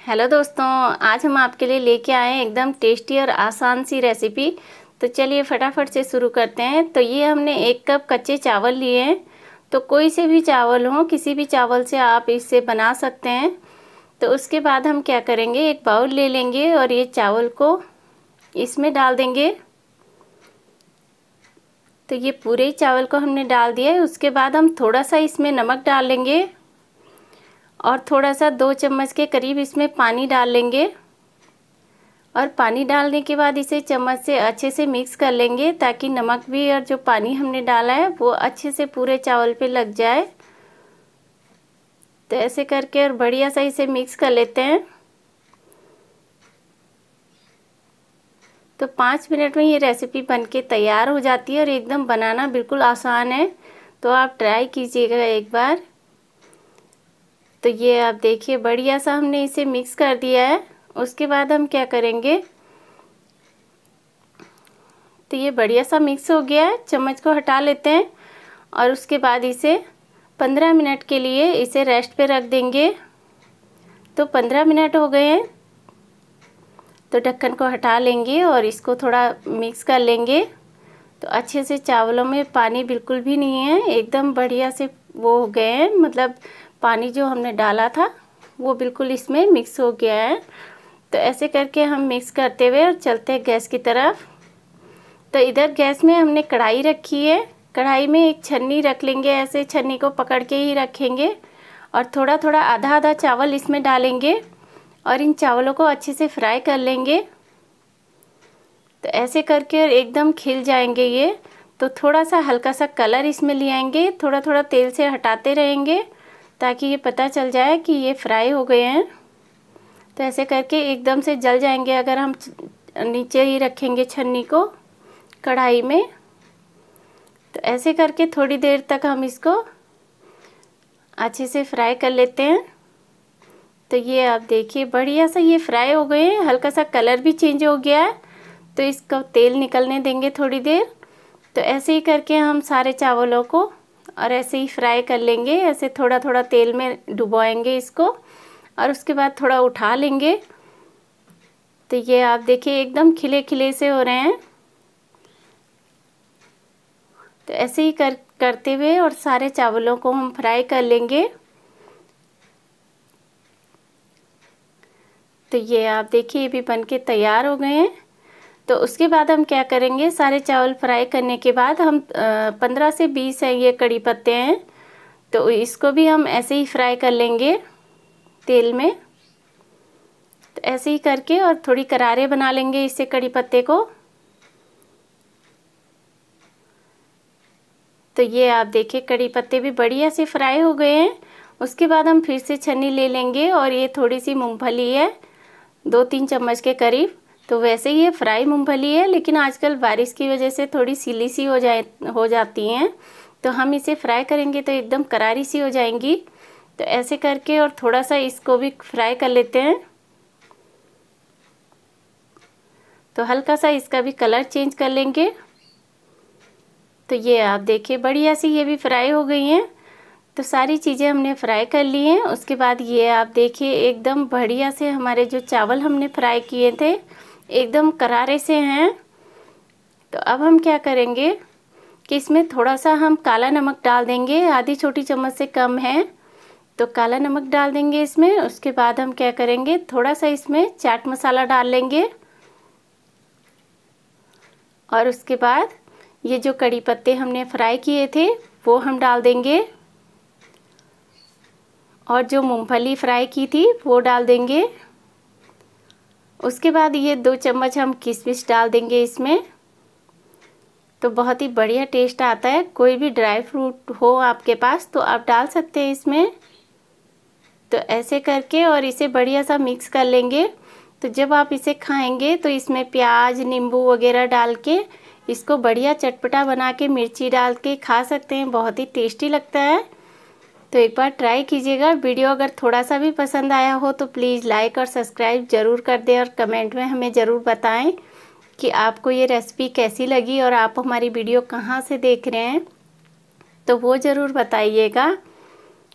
Hello दोस्तों, आज हम आपके लिए लेके आए हैं एकदम टेस्टी और आसान सी रेसिपी। तो चलिए फटाफट से शुरू करते हैं। तो ये हमने एक कप कच्चे चावल लिए हैं। तो कोई से भी चावल हो, किसी भी चावल से आप इससे बना सकते हैं। तो उसके बाद हम क्या करेंगे, एक बाउल ले लेंगे और ये चावल को इसमें डाल देंगे। तो ये पूरे चावल को हमने डाल दिया है। उसके बाद हम थोड़ा सा इसमें नमक डाल लेंगे। और थोड़ा सा दो चम्मच के करीब इसमें पानी डाल लेंगे। और पानी डालने के बाद इसे चम्मच से अच्छे से मिक्स कर लेंगे ताकि नमक भी और जो पानी हमने डाला है वो अच्छे से पूरे चावल पे लग जाए। तो ऐसे करके और बढ़िया सा इसे मिक्स कर लेते हैं। तो पाँच मिनट में ये रेसिपी बनके तैयार हो जाती है और एकदम बनाना बिल्कुल आसान है। तो आप ट्राई कीजिएगा एक बार। तो ये आप देखिए, बढ़िया सा हमने इसे मिक्स कर दिया है। उसके बाद हम क्या करेंगे? तो ये बढ़िया सा मिक्स हो गया है। चम्मच को हटा लेते हैं और उसके बाद इसे पंद्रह मिनट के लिए इसे रेस्ट पे रख देंगे। तो पंद्रह मिनट हो गए हैं। तो ढक्कन को हटा लेंगे और इसको थोड़ा मिक्स कर लेंगे। तो अच्छे से चावलों में पानी बिल्कुल भी नहीं है। एकदम बढ़िया से वो हो गए हैं। मतलब पानी जो हमने डाला था, वो बिल्कुल इसमें मिक्स हो गया है। तो ऐसे करके हम मिक्स करते हुए और चलते हैं गैस की तरफ़। तो इधर गैस में हमने कढ़ाई रखी है। कढ़ाई में एक छन्नी रख लेंगे, ऐसे छन्नी को पकड़ के ही रखेंगे। और थोड़ा थोड़ा आधा आधा चावल इसमें डालेंगे और इन चावलों को अच्छे से फ्राई कर लेंगे। तो ऐसे करके और एकदम खिल जाएँगे ये। तो थोड़ा सा हल्का सा कलर इसमें ले आएँगे थोड़ा थोड़ा तेल से हटाते रहेंगे। ताकि ये पता चल जाए कि ये फ्राई हो गए हैं। तो ऐसे करके एकदम से जल जाएँगे अगर हम नीचे ही रखेंगे छन्नी को कढ़ाई में। तो ऐसे करके थोड़ी देर तक हम इसको अच्छे से फ्राई कर लेते हैं। तो ये आप देखिए, बढ़िया सा ये फ्राई हो गए हैं। हल्का सा कलर भी चेंज हो गया है। तो इसका तेल निकलने देंगे थोड़ी देर। तो ऐसे ही करके हम सारे चावलों को और ऐसे ही फ्राई कर लेंगे। ऐसे थोड़ा थोड़ा तेल में डुबोएँगे इसको और उसके बाद थोड़ा उठा लेंगे। तो ये आप देखिए, एकदम खिले खिले से हो रहे हैं। तो ऐसे ही कर, करते हुए और सारे चावलों को हम फ्राई कर लेंगे। तो ये आप देखिए, ये भी बन के तैयार हो गए हैं। तो उसके बाद हम क्या करेंगे? सारे चावल फ्राई करने के बाद हम पंद्रह से बीस हैं ये कड़ी पत्ते हैं। तो इसको भी हम ऐसे ही फ्राई कर लेंगे तेल में। तो ऐसे ही करके और थोड़ी करारे बना लेंगे इससे कड़ी पत्ते को। तो ये आप देखिए, कड़ी पत्ते भी बढ़िया से फ्राई हो गए हैं। उसके बाद हम फिर से छन्नी ले लेंगे और ये थोड़ी सी मूंगफली है, दो तीन चम्मच के करीब। तो वैसे ये फ्राई मूंगफली है, लेकिन आजकल बारिश की वजह से थोड़ी सीली सी हो जाए, हो जाती हैं। तो हम इसे फ्राई करेंगे तो एकदम करारी सी हो जाएँगी। तो ऐसे करके और थोड़ा सा इसको भी फ्राई कर लेते हैं। तो हल्का सा इसका भी कलर चेंज कर लेंगे। तो ये आप देखिए, बढ़िया सी ये भी फ्राई हो गई हैं। तो सारी चीज़ें हमने फ्राई कर ली हैं। उसके बाद ये आप देखिए, एकदम बढ़िया से हमारे जो चावल हमने फ्राई किए थे एकदम करारे से हैं। तो अब हम क्या करेंगे कि इसमें थोड़ा सा हम काला नमक डाल देंगे। आधी छोटी चम्मच से कम है। तो काला नमक डाल देंगे इसमें। उसके बाद हम क्या करेंगे थोड़ा सा इसमें चाट मसाला डाल लेंगे। और उसके बाद ये जो कड़ी पत्ते हमने फ्राई किए थे, वो हम डाल देंगे। और जो मूंगफली फ्राई की थी, वो डाल देंगे। उसके बाद ये दो चम्मच हम किशमिश डाल देंगे इसमें। तो बहुत ही बढ़िया टेस्ट आता है। कोई भी ड्राई फ्रूट हो आपके पास तो आप डाल सकते हैं इसमें। तो ऐसे करके और इसे बढ़िया सा मिक्स कर लेंगे। तो जब आप इसे खाएँगे तो इसमें प्याज, नींबू वगैरह डाल के, इसको बढ़िया चटपटा बना के मिर्ची डाल के खा सकते हैं। बहुत ही टेस्टी लगता है। तो एक बार ट्राई कीजिएगा। वीडियो अगर थोड़ा सा भी पसंद आया हो तो प्लीज़ लाइक और सब्सक्राइब ज़रूर कर दें और कमेंट में हमें ज़रूर बताएँ कि आपको ये रेसिपी कैसी लगी और आप हमारी वीडियो कहाँ से देख रहे हैं। तो वो ज़रूर बताइएगा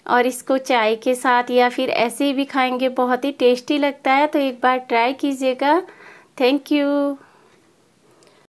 और इसको चाय के साथ या फिर ऐसे ही भी खाएँगे। बहुत ही टेस्टी लगता है तो एक बार ट्राई कीजिएगा। Thank you.